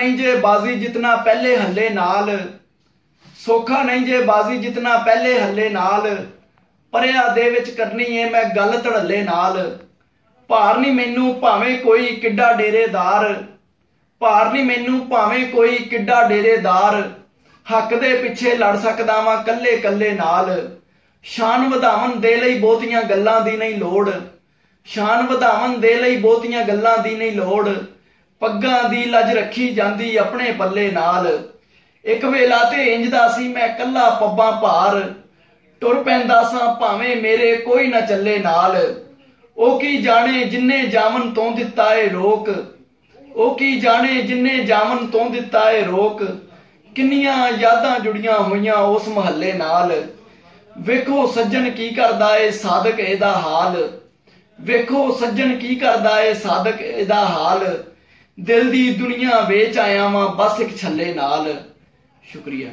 ਨਹੀਂ ਜੇ ਬਾਜ਼ੀ ਜਿਤਨਾ ਪਹਿਲੇ ਹੱਲੇ ਨਾਲ। ਸੋਖਾ ਨਹੀਂ ਜੇ ਬਾਜ਼ੀ ਜਿਤਨਾ ਪਹਿਲੇ ਹੱਲੇ ਨਾਲ। ਪਰਿਆ ਦੇ ਵਿੱਚ ਕਰਨੀ ਏ ਮੈਂ ਗੱਲ ਧੜੱਲੇ ਨਾਲ। ਭਾਰ ਨਹੀਂ ਮੈਨੂੰ ਭਾਵੇਂ ਕੋਈ ਕਿੱਡਾ ਡੇਰੇਦਾਰ ਭਾਰ ਨਹੀਂ ਮੈਨੂੰ ਭਾਵੇਂ ਕੋਈ ਕਿੱਡਾ ਡੇਰੇਦਾਰ ਹੱਕ ਦੇ ਪਿੱਛੇ ਲੜ ਸਕਦਾ ਵਾਂ ਕੱਲੇ ਕੱਲੇ ਨਾਲ। ਸ਼ਾਨ ਵਧਾਵਨ ਦੇ ਲਈ ਬਹੁਤੀਆਂ ਗੱਲਾਂ ਦੀ ਨਹੀਂ ਲੋੜ। ਸ਼ਾਨ ਵਧਾਵਨ ਦੇ ਲਈ ਬਹੁਤੀਆਂ ਗੱਲਾਂ ਦੀ ਨਹੀਂ ਲੋੜ। ਪੱਗਾਂ ਦੀ ਲੱਜ ਰੱਖੀ ਜਾਂਦੀ ਆਪਣੇ ਪੱਲੇ ਨਾਲ। ਇੱਕ ਵੇਲਾ ਤੇ ਇੰਜ ਦਾ ਸੀ, ਮੈਂ ਕੱਲਾ ਪੱਬਾਂ ਭਾਰ। ਟੁਰ ਪੈਂਦਾ ਸਾਂ, ਭਾਵੇਂ ਮੇਰੇ ਕੋਈ ਨਾ ਚੱਲੇ ਨਾਲ। ਉਹ ਕੀ ਜਾਣੇ ਜਿੰਨੇ ਜਾਮਨ ਤੋਂ ਦਿੱਤਾ ਏ ਰੋਕ? ਉਹ ਕੀ ਜਾਣੇ ਜਿੰਨੇ ਜਾਮਨ ਤੋਂ ਦਿੱਤਾ ਏ ਰੋਕ? ਕਿੰਨੀਆਂ ਯਾਦਾਂ ਜੁੜੀਆਂ ਹੋਈਆਂ ਉਸ ਮਹੱਲੇ ਨਾਲ। ਵੇਖੋ ਸੱਜਣ ਕੀ ਕਰਦਾ ਏ ਸਾਦਕ ਇਹਦਾ ਹਾਲ। ਵੇਖੋ ਸੱਜਣ ਕੀ ਕਰਦਾ ਏ ਸਾਦਕ ਇਹਦਾ ਹਾਲ। ਦਿਲ ਦੀ ਦੁਨੀਆ ਵੇਚ ਆਇਆ ਵਾਂ ਬਸ ਇੱਕ ਛੱਲੇ ਨਾਲ। ਸ਼ੁਕਰੀਆ।